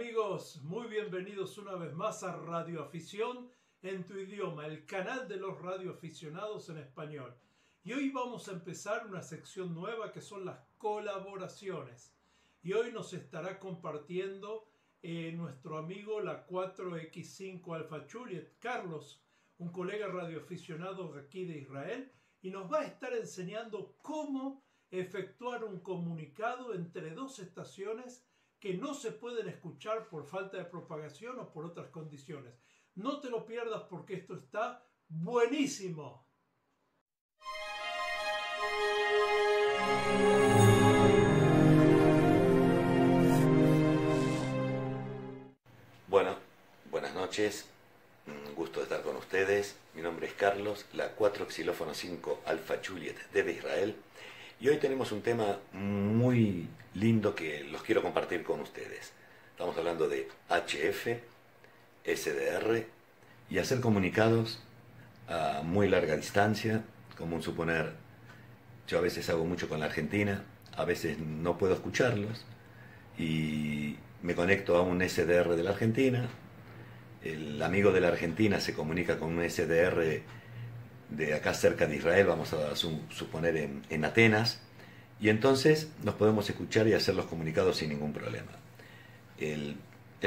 amigos? Muy bienvenidos una vez más a Radio Afición en tu idioma, el canal de los radioaficionados en español. Y hoy vamos a empezar una sección nueva que son las colaboraciones. Y hoy nos estará compartiendo eh, nuestro amigo la 4X5 Alpha Juliet, Carlos, un colega radioaficionado aquí de Israel, y nos va a estar enseñando cómo efectuar un comunicado entre dos estaciones que no se pueden escuchar por falta de propagación o por otras condiciones. No te lo pierdas porque esto está buenísimo. Bueno, buenas noches. Un gusto estar con ustedes. Mi nombre es Carlos, la 4 Xilófono 5 Alfa Juliet de Israel. Y hoy tenemos un tema muy lindo que los quiero compartir con ustedes. Estamos hablando de HF, SDR y hacer comunicados a muy larga distancia, como un suponer, yo a veces hago mucho con la Argentina, a veces no puedo escucharlos y me conecto a un SDR de la Argentina, el amigo de la Argentina se comunica con un SDR de acá cerca de Israel, vamos a suponer en, Atenas, y entonces nos podemos escuchar y hacer los comunicados sin ningún problema. El,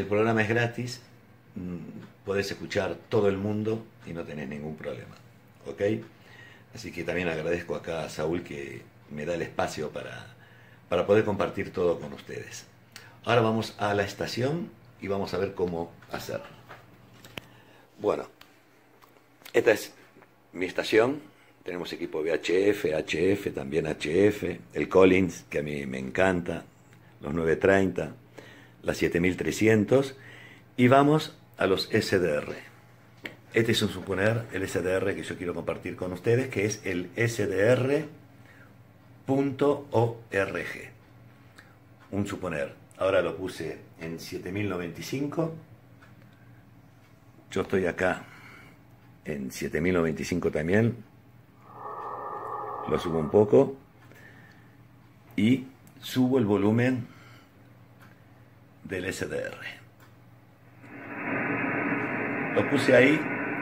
programa es gratis, mm, podés escuchar todo el mundo y no tenés ningún problema. ¿Ok? Así que también agradezco acá a Saúl que me da el espacio para, para poder compartir todo con ustedes. Ahora vamos a la estación y vamos a ver cómo hacerlo. Bueno, esta es mi estación, tenemos equipo VHF, HF, también HF, el Collins, que a mí me encanta, los 930, las 7300, y vamos a los SDR. Este es un suponer, el SDR que yo quiero compartir con ustedes, que es el SDR.org. Un suponer. Ahora lo puse en 7095. Yo estoy acá en 7095 también. Lo subo un poco. Y subo el volumen del SDR. Lo puse ahí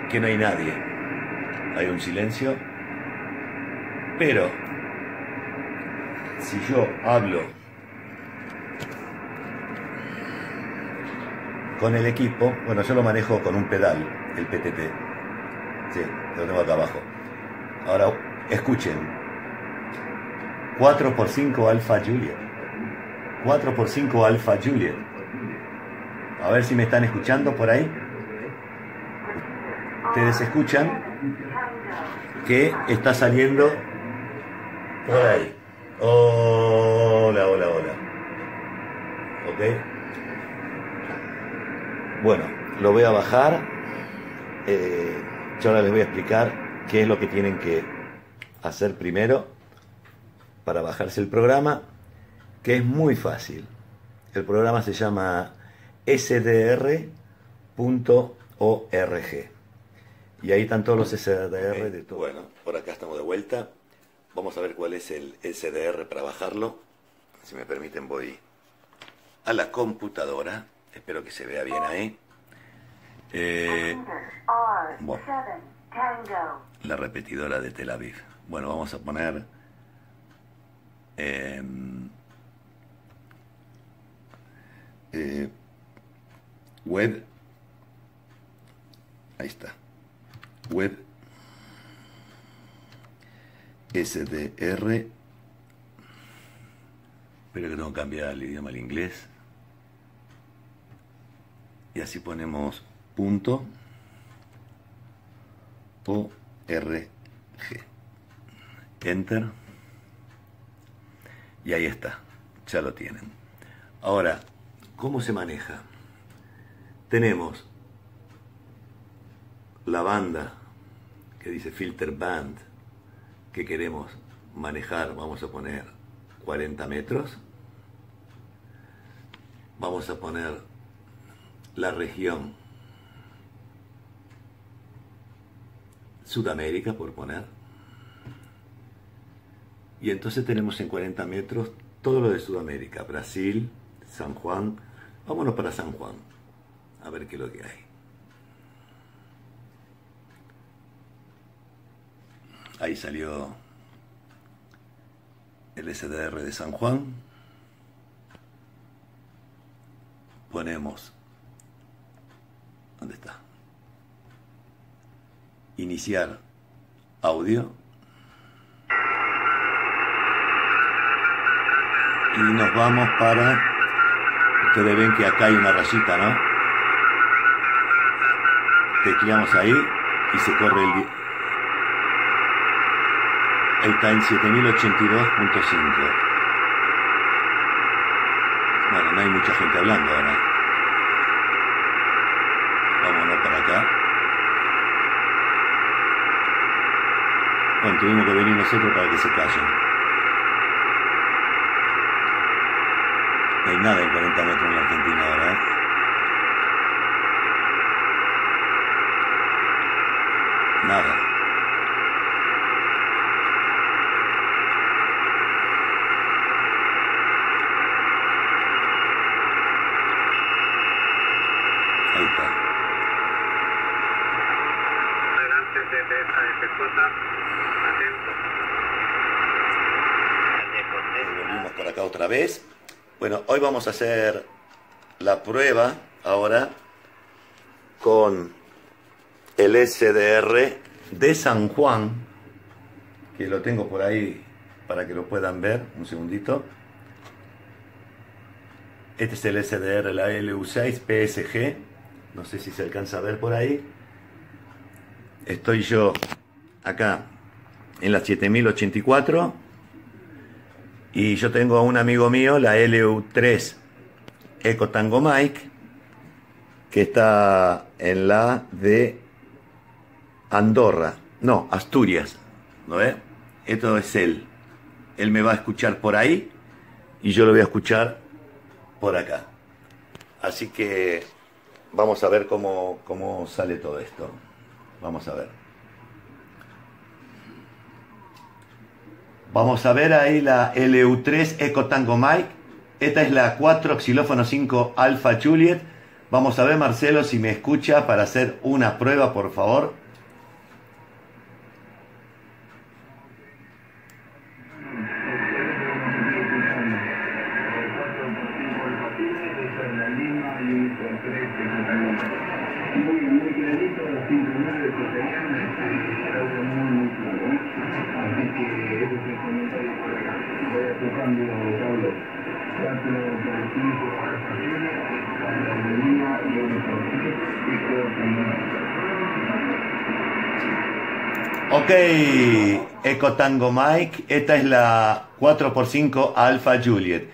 que no hay nadie. Hay un silencio. Pero si yo hablo con el equipo, bueno, yo lo manejo con un pedal, el PTT. Sí, lo tengo acá abajo. Ahora, escuchen. 4 por 5 Alfa Juliet. 4 por 5 Alfa Juliet. A ver si me están escuchando por ahí. Ustedes escuchan que está saliendo por ahí. Hola, hola, hola. ¿Ok? Bueno, lo voy a bajar. Eh, yo ahora les voy a explicar qué es lo que tienen que hacer primero para bajarse el programa, que es muy fácil. El programa se llama sdr.org. Y ahí están todos los SDR de todo. Bueno, por acá estamos de vuelta. Vamos a ver cuál es el SDR para bajarlo. Si me permiten voy a la computadora. Espero que se vea bien ahí. Eh, la repetidora de Tel Aviv. Bueno, vamos a poner... Em, eh, web. Ahí está. Web. SDR. Espero que tengo que cambiar el idioma al inglés. Y así ponemos punto org. Enter. Y ahí está, ya lo tienen. Ahora, ¿cómo se maneja? Tenemos la banda que dice filter band que queremos manejar, vamos a poner 40 metros. Vamos a poner la región Sudamérica, por poner. Y entonces tenemos en 40 metros todo lo de Sudamérica, Brasil, San Juan, Vámonos para San Juan, a ver qué es lo que hay. Ahí salió el SDR de San Juan. Ponemos... ¿Dónde está? Iniciar audio. Y nos vamos para... Ustedes ven que acá hay una rayita, ¿no? Tecleamos ahí y se corre el... Está en 7082.5. Bueno, no hay mucha gente hablando ahora. Vámonos para acá. Bueno, tuvimos que venir nosotros para que se callen. No hay nada en 40 metros en la Argentina ahora. Nada. Ahí está. FJ, atento. Volvimos por acá otra vez. Bueno, hoy vamos a hacer la prueba ahora con el SDR de San Juan, que lo tengo por ahí para que lo puedan ver. Un segundito. Este es el SDR, la LU6 PSG. No sé si se alcanza a ver por ahí. Estoy yo acá en la 7084 y yo tengo a un amigo mío, la LU3 Eco Tango Mike, que está en la de Andorra, no, Asturias, ¿no ves? Esto es él. Él me va a escuchar por ahí y yo lo voy a escuchar por acá. Así que vamos a ver cómo, cómo sale todo esto. Vamos a ver. Vamos a ver ahí la LU3 Eco Tango Mike. Esta es la 4 xilófono 5 Alpha Juliet. Vamos a ver, Marcelo, si me escucha para hacer una prueba, por favor. Voy a tu cambio, Pablo. 4 por 5 Alfa Chile, la y 1 por 3, y Ok, Eco Tango Mike. Esta es la 4x5 Alpha Juliet.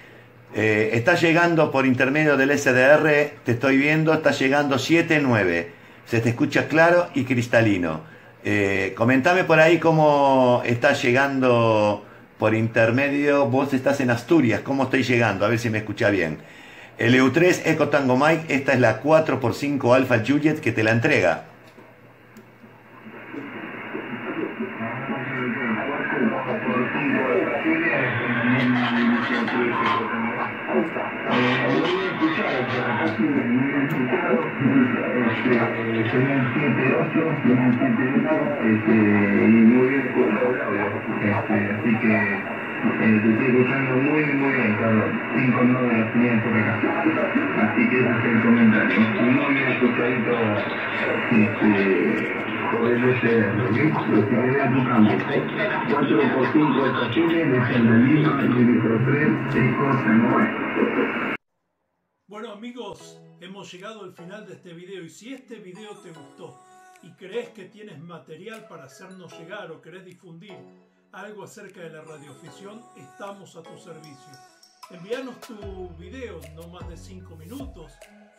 Eh, está llegando por intermedio del SDR, te estoy viendo, está llegando 7.9. Se te escucha claro y cristalino. Eh, comentame por ahí cómo está llegando por intermedio. Vos estás en Asturias, ¿cómo estoy llegando? A ver si me escucha bien. El EU3 Eco Tango Mike, esta es la 4x5 Alpha Juliet que te la entrega. Serían 7, 8, serían 7, 8, y muy bien así que te estoy escuchando muy, muy bien, Carlos. 5 9 de las primeras por acá. Así que ese es el comentario. Muy bien escuchadito, este, por el SR, ¿sí? Lo que viene a tu cambio. 4 por 5 estaciones, desde el Lima, el micro 3, 6 cosas, ¿no? Bueno amigos, hemos llegado al final de este video y si este video te gustó y crees que tienes material para hacernos llegar o querés difundir algo acerca de la radioafición, estamos a tu servicio. Envíanos tu video, no más de 5 minutos,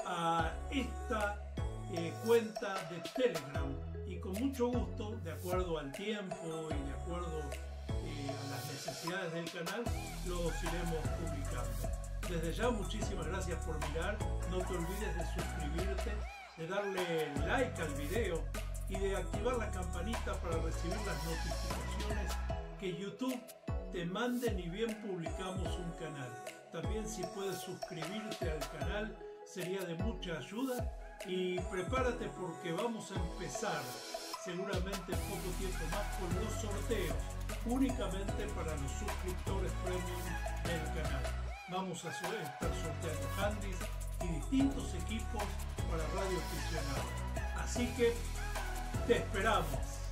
a esta eh, cuenta de Telegram con mucho gusto, de acuerdo al tiempo y de acuerdo eh, a las necesidades del canal, los iremos publicando. Desde ya muchísimas gracias por mirar, no te olvides de suscribirte, de darle like al video y de activar la campanita para recibir las notificaciones que YouTube te mande ni bien publicamos un canal. También si puedes suscribirte al canal sería de mucha ayuda y prepárate porque vamos a empezar seguramente en poco tiempo más con los sorteos únicamente para los suscriptores premium del canal. Vamos a estar sorteando handys y distintos equipos para radio aficionados. Así que te esperamos.